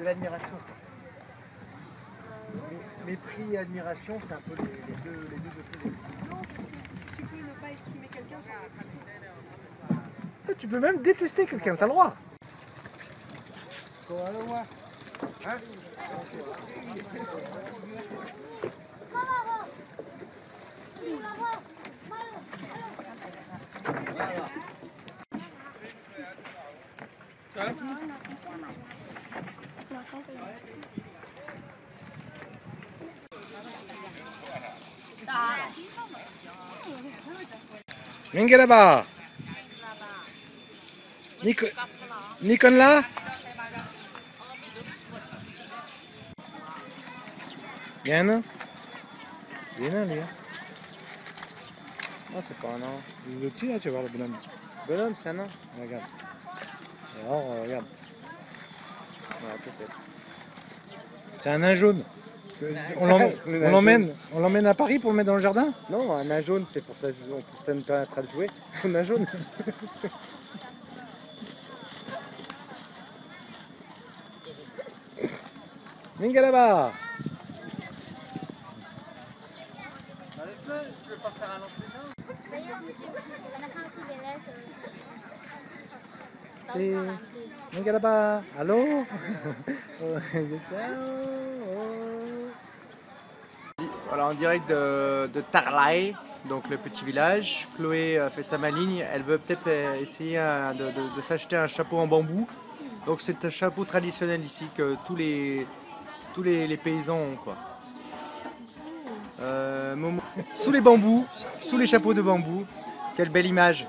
de l'admiration. Mépris et admiration, c'est un peu les, les deux, les deux opposés. Non, parce que tu peux ne pas estimer quelqu'un sans Ah, Tu peux même détester quelqu'un, t'as le droit. Mingelaba. Nik Nikon là Bien Bien lui. Ah c'est pas un an. Les outils là, tu vas voir le bonhomme. Bonhomme, c'est un an. Regarde. Alors, euh, regarde. Ouais, peut-être. C'est un nain jaune. On l'emmène- Le on l'emmène à Paris pour le mettre dans le jardin Non, un nain jaune, c'est pour ça que ça me permettra de jouer. Un nain jaune. Mingalaba Laisse-le, tu veux pas faire un lancer de Regarde là-bas. Allô Voilà, en direct de, de donc le petit village. Chloé euh, fait sa maligne. Elle veut peut-être euh, essayer euh, de, de, s'acheter un chapeau en bambou. Donc c'est un chapeau traditionnel ici que tous les, tous les, paysans ont. Quoi. Sous les bambous, sous les chapeaux de bambou. Quelle belle image